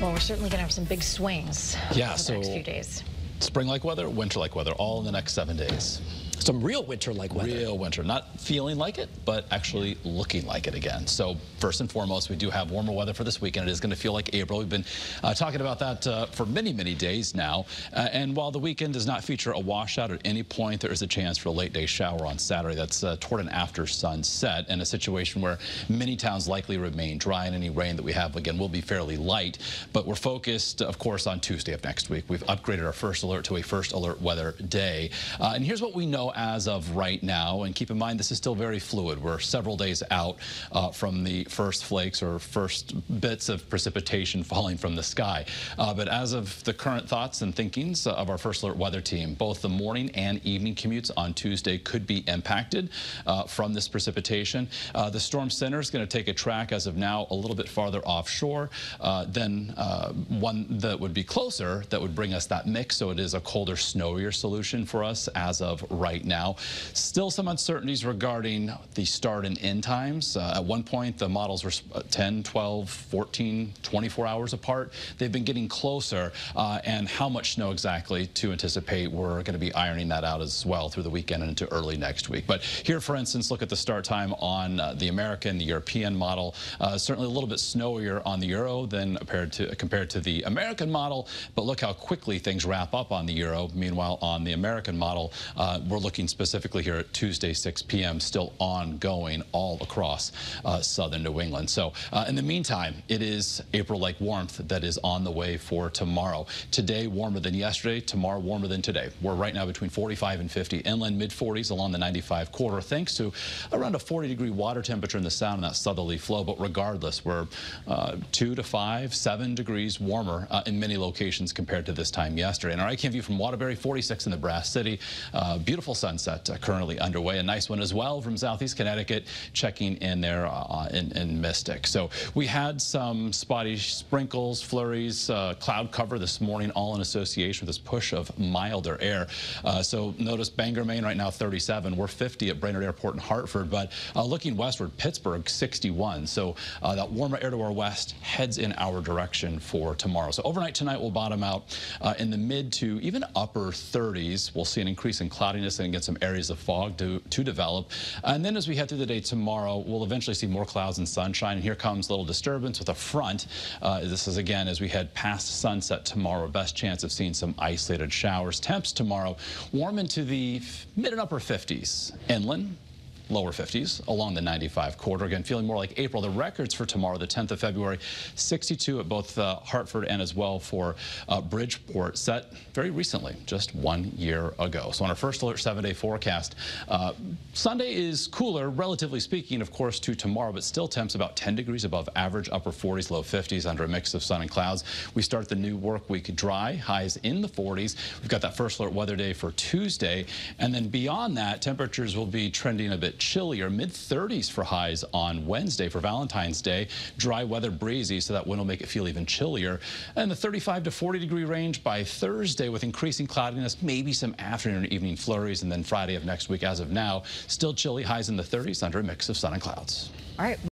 Well, we're certainly going to have some big swings yeah, over so the next few days. Spring-like weather, winter-like weather, all in the next seven days. Some real winter-like weather. Real winter. Not feeling like it, but actually looking like it again. So first and foremost, we do have warmer weather for this weekend. It is going to feel like April. We've been uh, talking about that uh, for many, many days now. Uh, and while the weekend does not feature a washout at any point, there is a chance for a late day shower on Saturday. That's uh, toward an after sunset and a situation where many towns likely remain dry and any rain that we have, again, will be fairly light. But we're focused, of course, on Tuesday of next week. We've upgraded our first alert to a first alert weather day. Uh, and here's what we know as of right now. And keep in mind, this is still very fluid. We're several days out uh, from the first flakes or first bits of precipitation falling from the sky. Uh, but as of the current thoughts and thinkings of our first alert weather team, both the morning and evening commutes on Tuesday could be impacted uh, from this precipitation. Uh, the storm center is going to take a track as of now a little bit farther offshore uh, than uh, one that would be closer that would bring us that mix. So it is a colder, snowier solution for us as of right now. Still some uncertainties regarding the start and end times. Uh, at one point, the models were uh, 10, 12, 14, 24 hours apart. They've been getting closer, uh, and how much snow exactly to anticipate, we're going to be ironing that out as well through the weekend and into early next week. But here, for instance, look at the start time on uh, the American, the European model. Uh, certainly a little bit snowier on the Euro than compared to, compared to the American model, but look how quickly things wrap up on the Euro. Meanwhile, on the American model, uh, we're looking specifically here at Tuesday, 6 p.m., still ongoing all across uh, southern New England. So uh, in the meantime, it is April-like warmth that is on the way for tomorrow. Today, warmer than yesterday. Tomorrow, warmer than today. We're right now between 45 and 50. Inland, mid-40s along the 95 corridor, thanks to around a 40-degree water temperature in the sound and that southerly flow. But regardless, we're uh, 2 to 5, 7 degrees warmer uh, in many locations compared to this time yesterday. And our ICAM view from Waterbury, 46 in the Brass City. Uh, beautiful sunset uh, currently underway. A nice one as well from southeast Connecticut, checking in there uh, in, in, Mystic. So we had some spotty sprinkles, flurries, uh, cloud cover this morning, all in association with this push of milder air. Uh, so notice Bangor, Maine right now 37. We're 50 at Brainard Airport in Hartford, but uh, looking westward, Pittsburgh 61. So uh, that warmer air to our west heads in our direction for tomorrow. So overnight tonight we'll bottom out in the mid to even upper 30s. We'll see an increase in cloudiness and get some areas of fog to, to develop. And then as we head through the day tomorrow, we'll eventually see more clouds and sunshine. And here comes a little disturbance with a front. Uh, this is again as we head past sunset tomorrow, best chance of seeing some isolated showers. Temps tomorrow warm into the mid and upper 50s. Inland, lower 50s along the 95 corridor. Again, feeling more like April. The records for tomorrow, the 10th of February, 62 at both uh, Hartford and as well for uh, Bridgeport, set very recently, just one year ago. So on our first alert seven-day forecast, uh, Sunday is cooler, relatively speaking, of course, to tomorrow, but still temps about 10 degrees above average, upper 40s, low 50s under a mix of sun and clouds. We start the new work week dry, highs in the 40s. We've got that first alert weather day for Tuesday, and then beyond that, temperatures will be trending a bit bit chillier, mid 30s for highs on Wednesday for Valentine's Day. Dry weather breezy, so that wind will make it feel even chillier. And the 35 to 40 degree range by Thursday with increasing cloudiness, maybe some afternoon and evening flurries, and then Friday of next week as of now, still chilly, highs in the 30s under a mix of sun and clouds. All right.